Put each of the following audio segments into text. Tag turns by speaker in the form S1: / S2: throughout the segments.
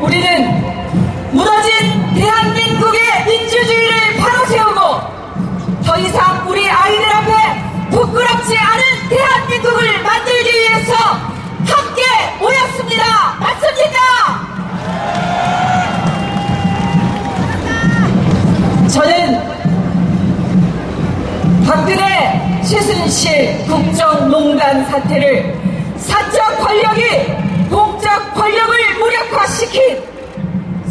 S1: 우리는 무너진 대한민국의 민주주의를 바로 세우고 더 이상 우리 아이들 앞에 부끄럽지 않은 대한민국을 만들기 위해서 함께 모였습니다. 맞습니까? 저는 박근혜 최순실 국정농단 사태를 사적 권력이 공적 권력을 무력화시킨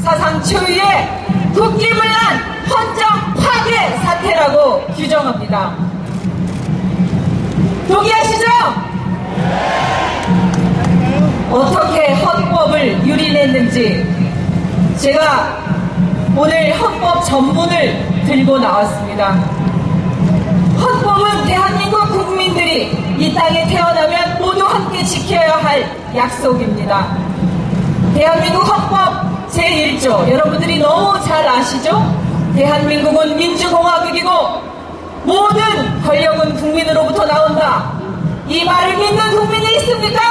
S1: 사상 초유의 국기문란 헌정 파괴 사태라고 규정합니다. 동의하시죠? 어떻게 헌법을 유린했는지 제가 오늘 헌법 전문을 들고 나왔습니다. 헌법은 대한민국 국민들이 이 땅에 태어나면 모두 함께 지켜야 할 약속입니다. 대한민국 헌법 제1조 여러분들이 너무 잘 아시죠? 대한민국은 민주공화국이고 모든 권력은 국민으로부터 나온다. 이 말을 믿는 국민이 있습니까?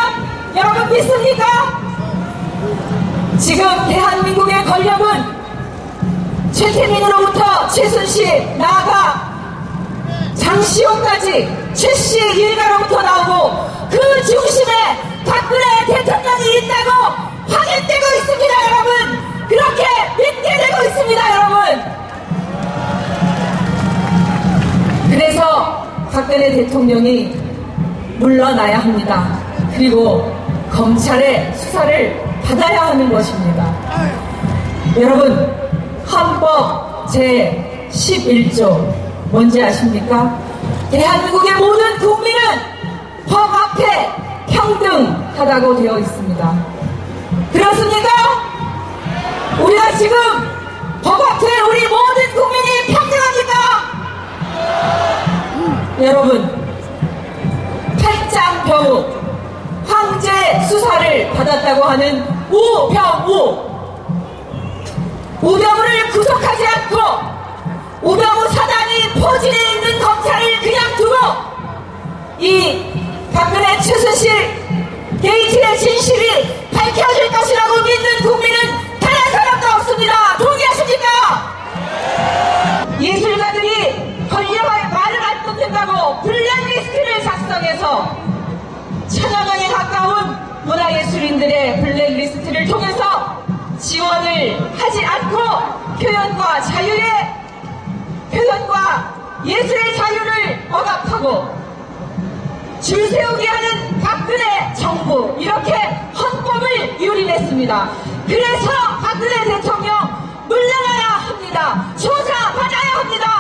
S1: 여러분 믿습니까? 지금 대한민국의 권력은 최태민으로부터 최순실, 나가, 장시호까지 최씨의 일가로부터 나오고 그 중심에 박근혜 대통령이 있다고 박근혜 대통령이 물러나야 합니다. 그리고 검찰의 수사를 받아야 하는 것입니다. 여러분, 헌법 제11조 뭔지 아십니까? 대한민국의 모든 국민은 법 앞에 평등하다고 되어 있습니다. 그렇습니까? 우리가 지금 여러분, 팔짱병우 황제 수사를 받았다고 하는 우병우. 우병우를 구속하지 않고 우병우 사단이 포진해 있는 검찰을 그냥 두고 이 박근혜 최순실 게이트의 진실이 밝혀질 것이라고 믿는 국민은 문화예술인들의 블랙리스트를 통해서 지원을 하지 않고 표현과 자유의 표현과 예술의 자유를 억압하고 줄 세우게 하는 박근혜 정부 이렇게 헌법을 유린했습니다. 그래서 박근혜 대통령 물러나야 합니다. 조사 받아야 합니다.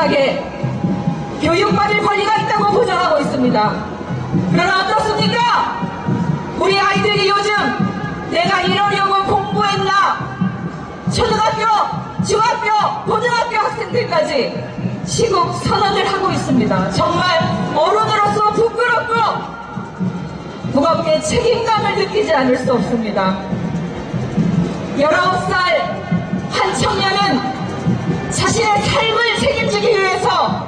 S1: 동등하게 교육받을 권리가 있다고 보장하고 있습니다. 그러나 어떻습니까? 우리 아이들이 요즘 내가 이러려고 공부했나? 초등학교, 중학교, 고등학교 학생들까지 시국 선언을 하고 있습니다. 정말 어른으로서 부끄럽고 무겁게 책임감을 느끼지 않을 수 없습니다. 19살 한 청년은 자신의 삶을 책임지기 위해서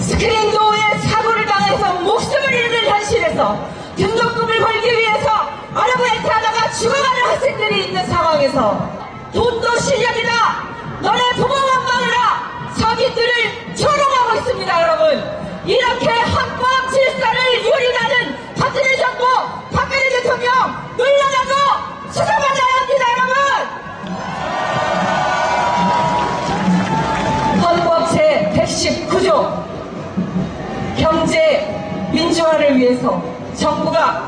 S1: 스크린도어에 사고를 당해서 목숨을 잃는 현실에서 등록금을 벌기 위해서 아르바이트 하다가 죽어가는 학생들이 있는 상황에서 돈도 실력이다. 너네 부모 원망이라 서기들을 조롱하고 있습니다 여러분. 이렇게 헌법 질서를 유린하는 박근혜 정부 박근혜 대통령 물러나고 수사받 민주화를 위해서 정부가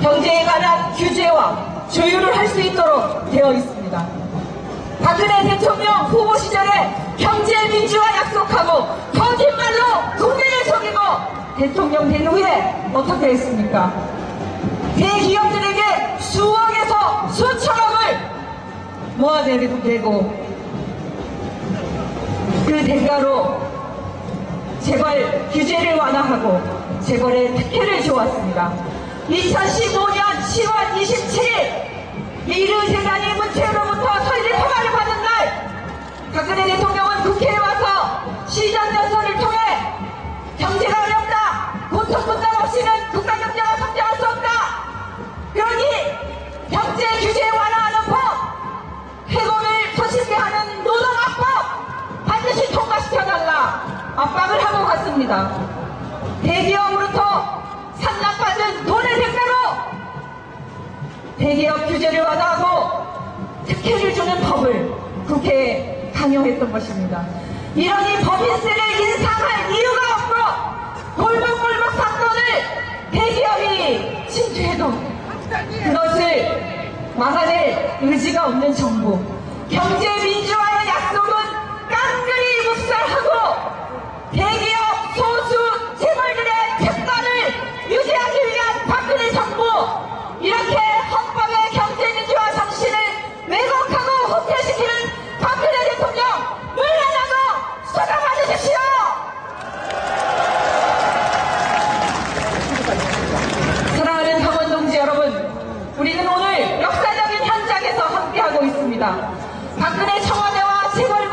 S1: 경제에 관한 규제와 조율을 할 수 있도록 되어 있습니다. 박근혜 대통령 후보 시절에 경제 민주화 약속하고 거짓말로 국민을 속이고 대통령 된 후에 어떻게 했습니까? 대기업들에게 수억에서 수천억을 모아내고 그 대가로 재벌 규제를 완화하고 재벌의 특혜를 주었습니다. 2015년 10월 27일 이르 세상이 문체로부터 설립 허가를 받은 날 박근혜 대통령은 국회에 와서 시장 연설을 통해 경제가 어렵다 고통분담 없이는 국가경제가 성장할 수 없다 그러니 경제 규제 완화하는 법 해금을 손쉽게 하는 노동압법 반드시 통과시켜달라 압박을 하고 갔습니다 대기업 대기업 규제를 완화하고 특혜를 주는 법을 국회에 강요했던 것입니다. 이러니 법인세를 인상할 이유가 없고 골목골목 사건을 대기업이 침투해도 그것을 막아낼 의지가 없는 정부 경제 민주화의 약속은 깡그리 묵살하고 박근혜 청와대와 재벌